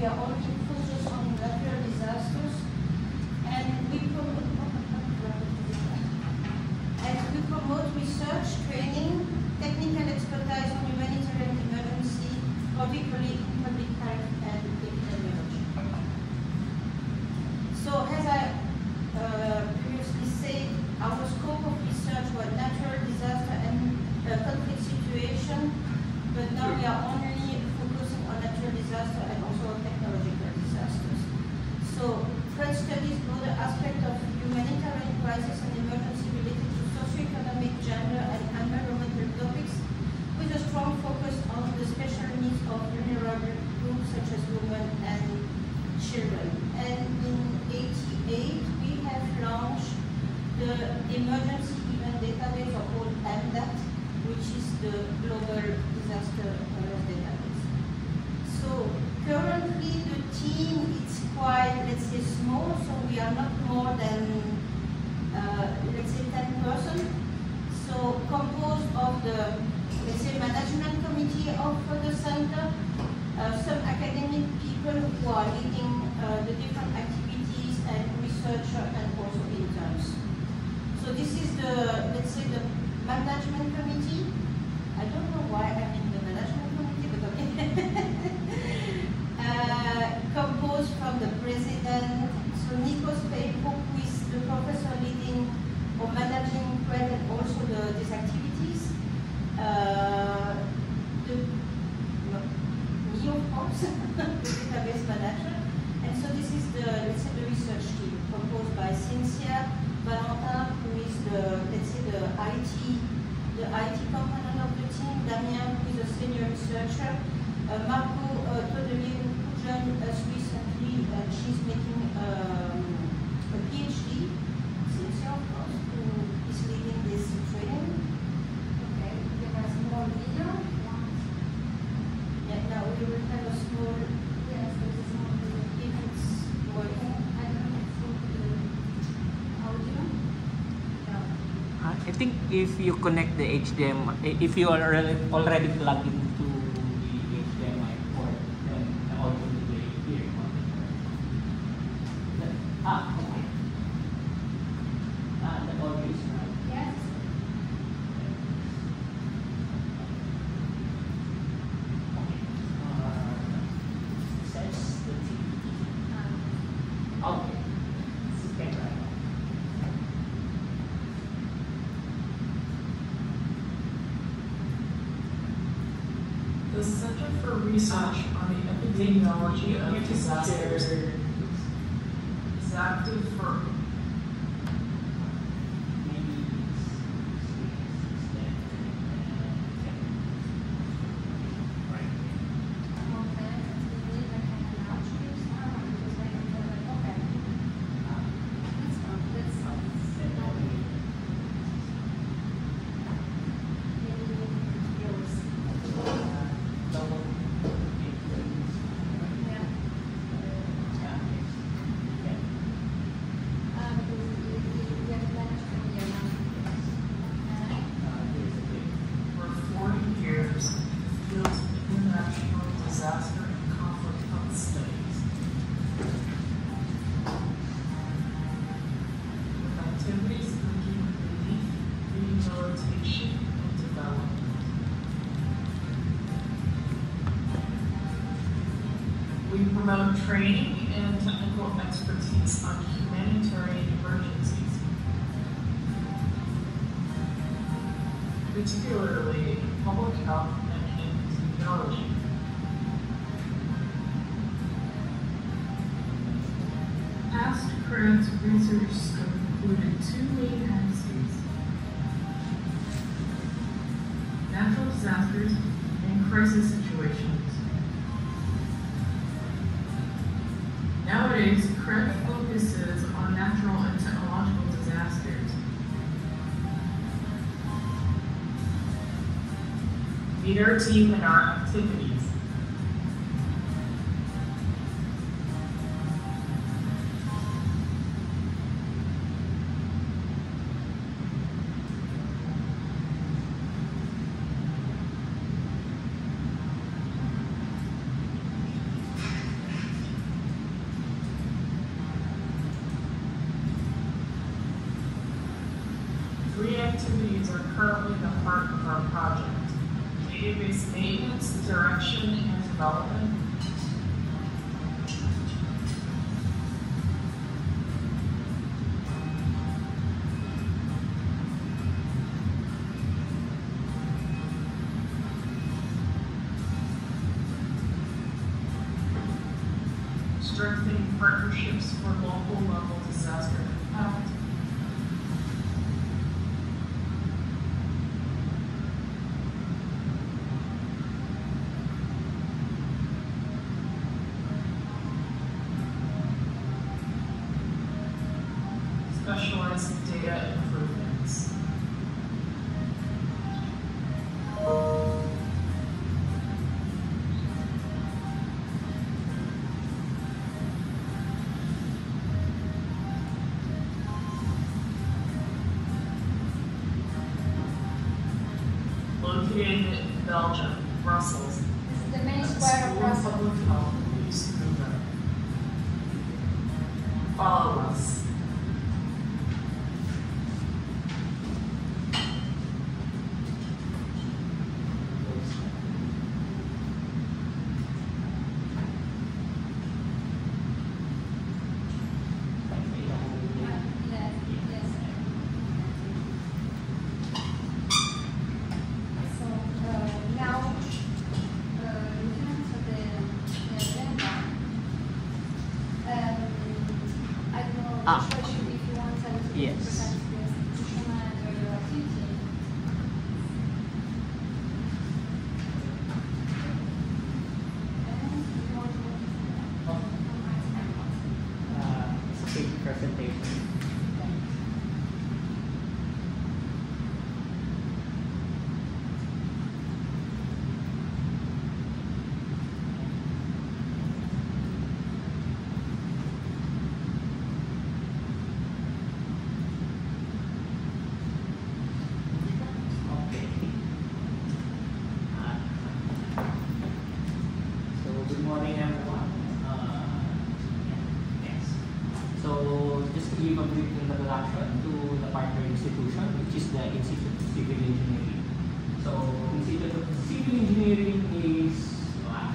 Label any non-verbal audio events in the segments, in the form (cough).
we focused on natural disasters, and we promote and we promote research, training, technical expertise on humanitarian emergency, particularly in public health and epidemiology. So as I uh, previously said, our scope of research was natural disaster and uh, conflict situation, but now we are only focusing on natural disaster and also on technological disasters. So threat studies know the aspect of humanitarian crisis and emergency related to socioeconomic, gender, and environmental topics, with a strong focus on the special needs of vulnerable groups such as women and children. And in 88, we have launched the Emergency Event Database, or called EM-DAT, which is the Global Disaster Database. So currently the team is quite, let's say, small, so we are not more than, uh, let's say, 10 persons. So composed of the, let's say, management committee of the center, uh, some academic people who are leading uh, the different activities and researcher and also interns. So this is the, let's say, the management committee. I don't know why I'm in the management committee, but okay. uh, composed from the president, so Niko Speybroeck, who is the professor leading or managing CRED and also the, these activities. Uh, the, no, me, of course, the database manager. And so this is the, let's say, the research team composed by Cynthia Valentin, who is the, let's say, the IT, the IT component of the team, Damien, who is a senior researcher, uh, Marco uh, Todelier, who joined us recently, and she's making um, a PhD, Cynthia, of course, who is leading this training. Okay, give us more video. Yeah, now we will have a small, Yes, there's a small video. if it's working. I don't know if it's the audio. No. I think if you connect the HDMI, if you are already, already plugged into the HDMI port, then the audio will play here. Ah, okay. Ah, the audio is right. Yes. Uh, says the TV. Um, Okay. Okay, right. The Center for Research on the Epidemiology of Disasters. Is active for training and technical expertise on humanitarian emergencies, particularly in public health and epidemiology. Past grants research scope included two main axes. Natural disasters and crisis leader to you in our activities. Three activities are currently the heart of our project. Database maintenance, direction, and development. Belgium, Brussels. This is the main square of of Brussels. Public Health, please move in. Follow us. Yes, yes. So, uh, now, uh, in terms of the, the agenda, um, I don't know, Ah. Joshua, should- if you want us to Yes. present the institution manager activity. And you want to- Uh, it's a big presentation. Okay. Uh, So good morning everyone. Uh, yes. So just to give a brief introduction to the partner institution, which is the Institute of Civil Engineering. So Institute of Civil Engineering is uh,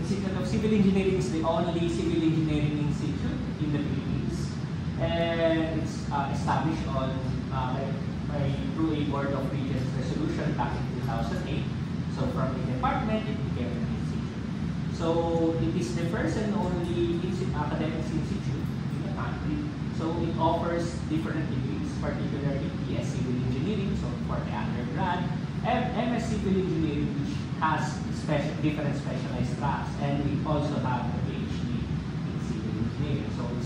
Institute of Civil Is the civil engineering institute in the Philippines, and it's uh, established on uh, by, by through a Board of Regents resolution back in 2008. So from the department, it became an institute. So it is the first and only academic institute in the country. So it offers different degrees, particularly BS Civil Engineering, so for the undergrad, MS Civil Engineering, which has special, different specialized tracks, and we also have the PhD in Civil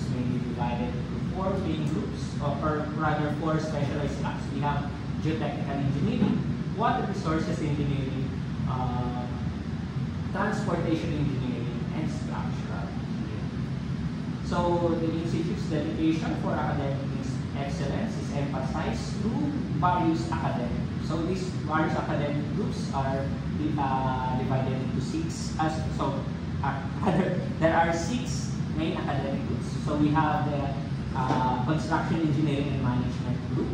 Mainly divided into four main groups, or rather four specialized tracks. We have Geotechnical Engineering, Water Resources Engineering, uh, Transportation Engineering, and Structural Engineering. So the Institute's dedication for academic excellence is emphasized through various academic. So these various academic groups are uh, divided into six. As so, uh, (laughs) there are six main academic groups. So we have the uh, construction engineering and management group.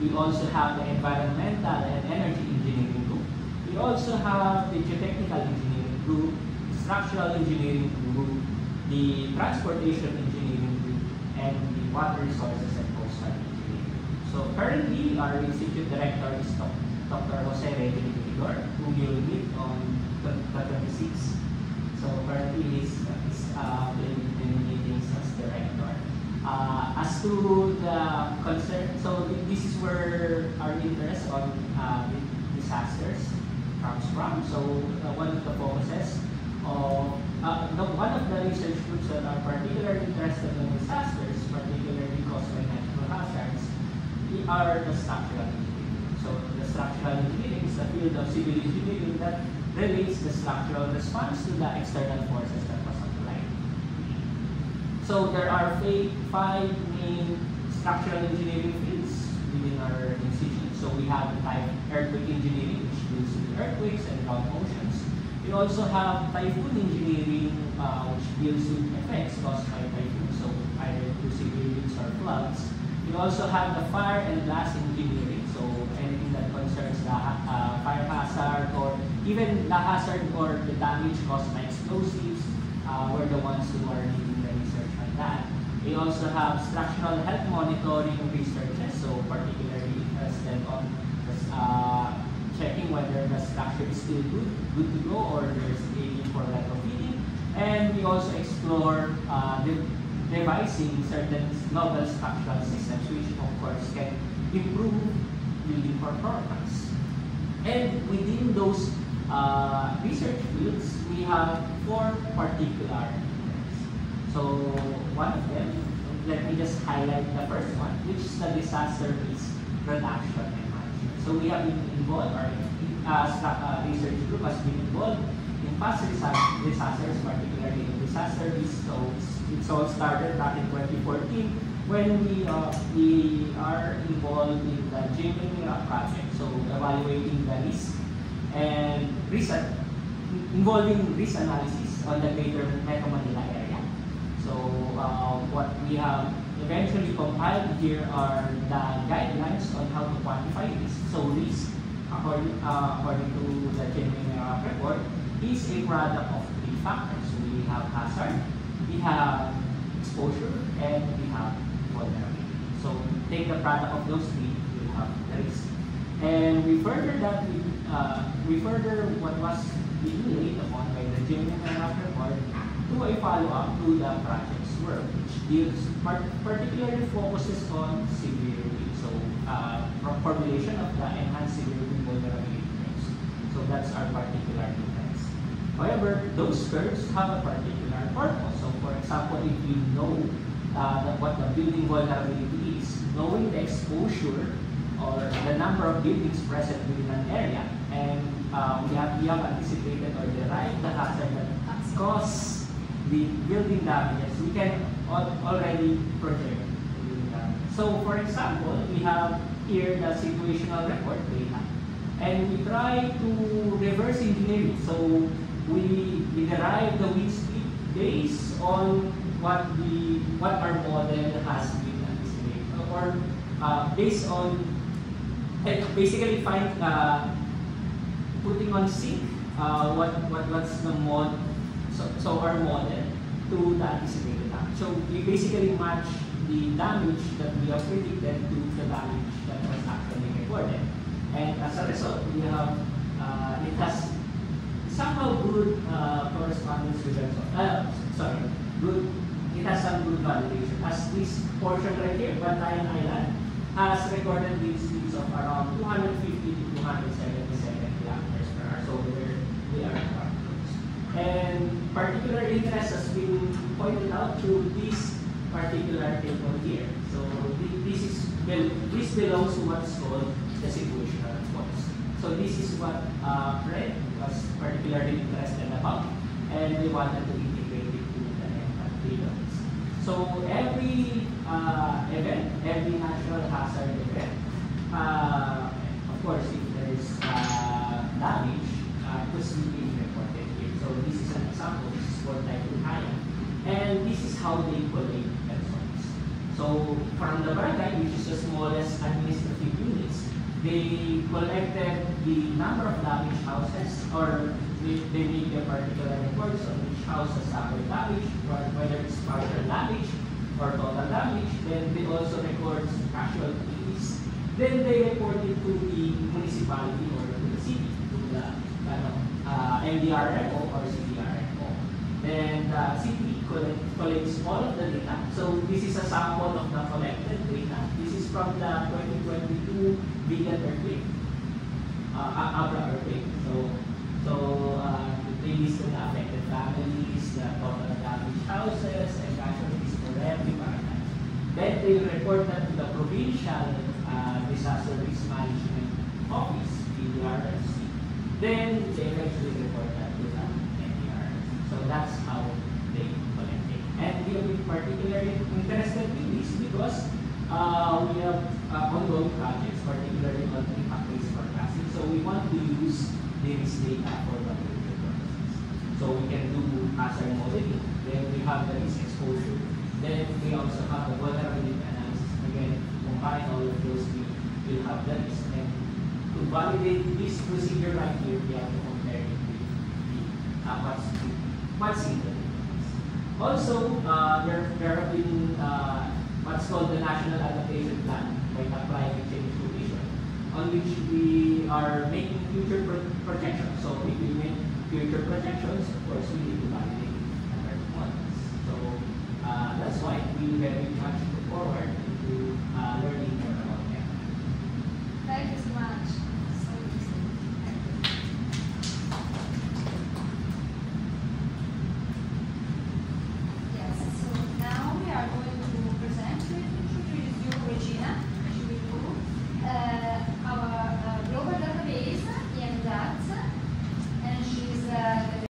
We also have the environmental and energy engineering group. We also have the geotechnical engineering group, structural engineering group, the transportation engineering group, and the water resources and coastal engineering. So currently, our institute director is Dr. Jose Vigor, whom you'll meet on the the 26th. So currently, he's, he's uh, in, in meetings as director. Uh, as to the concern, so this is where our interest on uh, disasters comes from. So uh, one of the focuses of uh, the, one of the research groups that are particularly interested in disasters, particularly caused by natural hazards, are the structural engineering. So the structural engineering is the field of civil engineering that relates the structural response to the external forces that. So there are five main structural engineering fields within our institute. So we have the type earthquake engineering, which deals with earthquakes and ground motions. We also have typhoon engineering, uh, which deals with effects caused by typhoons, so either through severe or floods. We also have the fire and blast engineering, so anything that concerns the uh, fire hazard or even the hazard or the damage caused by explosives. Uh, we're the ones who are leading the research on that. We also have structural health monitoring researches, so particularly interested on uh, checking whether the structure is still good, good to go, or there's a need for retrofitting. And we also explore uh, the devising certain novel structural systems, which of course can improve building performance. And within those uh, research fields, we have four particular areas. So one of them, let me just highlight the first one, which is the disaster risk reduction and management. So we have been involved, our uh, uh, research group has been involved in past disa- disasters, particularly in disaster risk. So it's- all started back in 2014 when we uh, we are involved in the Gemini project. So evaluating the risk and risk involving risk analysis on the greater Metro Manila area. So uh, what we have eventually compiled here are the guidelines on how to quantify risk. So risk, according, uh, according to the Gemini report, is a product of three factors. We have hazard, we have exposure, and we have vulnerability. So take the product of those three, you have the risk. And we further that we, uh, we further what was being laid upon by the Gemini report to a follow-up to the project's work, which deals particularly focuses on severity. So uh, formulation of the enhanced severity vulnerability curves. So that's our particular difference. However, those curves have a particular purpose. So for example, if you know uh, that what the building vulnerability is, knowing the exposure or the number of buildings present within an area, and uh, we have we have anticipated or derived the hazard that cause the building damages, we can al- already project building. So for example, we have here the situational record data, and we try to reverse engineer it. So we, we derive the wind speed based on what the what our model has been anticipated, or uh, based on basically find uh, putting on sync uh, what what what's the mod so, so our model to the anticipated damage. So we basically match the damage that we have predicted to the damage that was actually recorded. And as a result, we have uh, it has somehow good uh, correspondence with the result. Uh, sorry, good. It has some good validation. As this portion right here, Bantayan Island, has recorded wind speeds of around 250 to 277 kilometers per hour. So we're, we are quite close. And particular interest has been pointed out through this particular table here. So thi- this is bel- this belongs to what's called the situational response. So this is what uh, CRED was particularly interested about, and we wanted to integrate it to the database. So every uh, event, every natural hazard event, uh, of course, if there is uh, damage, uh, it was being reported here. So this is an example. This is for Typhoon Haiyan. And this is how they collate. So from the barangay, which is the smallest administrative units, they collected the number of damaged houses or they, make a particular reports on which house has suffered damage, whether it's partial damage or total damage. Then they also record casualties. Then they report it to the municipality or to the city, to the uh, MDRMO or CDRMO. Then the city collects all of the data. So this is a sample of the collected data. This is from the 2022 Bigat earthquake, uh, Abra earthquake. So, so uh, they listed the affected families, the total damaged houses, and casualties for every barangay. Then they report that to the provincial uh, disaster risk management office, PDRFC. Then they eventually report that to the NDRFC. So that's how they collect it. And we have been particularly interested in this because uh, we have uh, ongoing projects, particularly on impact-based forecasting. So we want to use risk for purposes. So we can do hazard modeling. Then we have the risk exposure. Then we also have the vulnerability analysis. Again, combine all of those, we will have the list. And to validate this procedure right here, we have to compare it with the database. Also, uh, there, there have been uh, what's called the National Adaptation Plan by the Climate Change Commission, on which we are making future pro- projections. So if we make future projections, of course, we need to validate current ones. So uh, that's why we very much